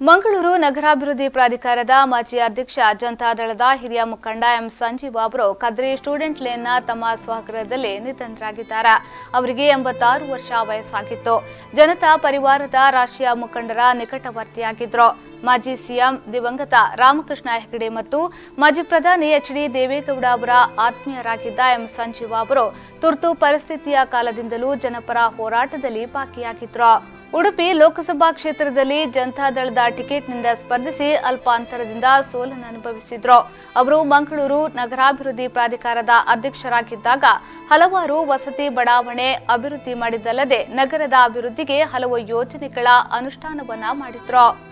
ಮಂಗಳೂರು ನಗರಾಭಿವೃದ್ಧಿ ಪ್ರಾಧಿಕಾರದ ಮಾಜಿ ಅಧ್ಯಕ್ಷ ಜನತಾದಳದ ಹಿರಿಯ ಮುಖಂಡ ಎಂ ಸಂಜೀವ್ ಅವರು ಕದ್ರಿ ಸ್ಟೂಡೆಂಟ್ ಲೇನ್ನ ತಮ್ಮ ಸ್ವಗೃಹದಲ್ಲಿ ನಿಧನರಾಗಿದ್ದಾರೆ. ಅವರಿಗೆ ಎಂಬತ್ತಾರು ವರ್ಷ ವಯಸ್ಸಾಗಿತ್ತು. ಜನತಾ ಪರಿವಾರದ ರಾಷ್ಟ್ರೀಯ ಮುಖಂಡರ ನಿಕಟವರ್ತಿಯಾಗಿದ್ದರು ಮಾಜಿ ಸಿಎಂ ದಿವಂಗತ ರಾಮಕೃಷ್ಣ ಹೆಗಡೆ ಮತ್ತು ಮಾಜಿ ಪ್ರಧಾನಿ ಎಚ್ ಡಿ ದೇವೇಗೌಡ ಅವರ ಆತ್ಮೀಯರಾಗಿದ್ದ ಎಂ ಸಂಜೀವ ಅವರು ತುರ್ತು ಪರಿಸ್ಥಿತಿಯ ಕಾಲದಿಂದಲೂ ಜನಪರ ಹೋರಾಟದಲ್ಲಿ ಭಾಗಿಯಾಗಿದ್ರು. ಉಡುಪಿ ಲೋಕಸಭಾ ಕ್ಷೇತ್ರದಲ್ಲಿ ಜನತಾದಳದ ಟಿಕೆಟ್ನಿಂದ ಸ್ಪರ್ಧಿಸಿ ಅಲ್ಪಾಂತರದಿಂದ ಸೋಲನ್ನು ಅನುಭವಿಸಿದ್ರು. ಅವರು ಮಂಗಳೂರು ನಗರಾಭಿವೃದ್ಧಿ ಪ್ರಾಧಿಕಾರದ ಅಧ್ಯಕ್ಷರಾಗಿದ್ದಾಗ ಹಲವಾರು ವಸತಿ ಬಡಾವಣೆ ಅಭಿವೃದ್ಧಿ ಮಾಡಿದ್ದಲ್ಲದೆ ನಗರದ ಅಭಿವೃದ್ಧಿಗೆ ಹಲವು ಯೋಜನೆಗಳ ಅನುಷ್ಠಾನವನ್ನ ಮಾಡಿದ್ರು.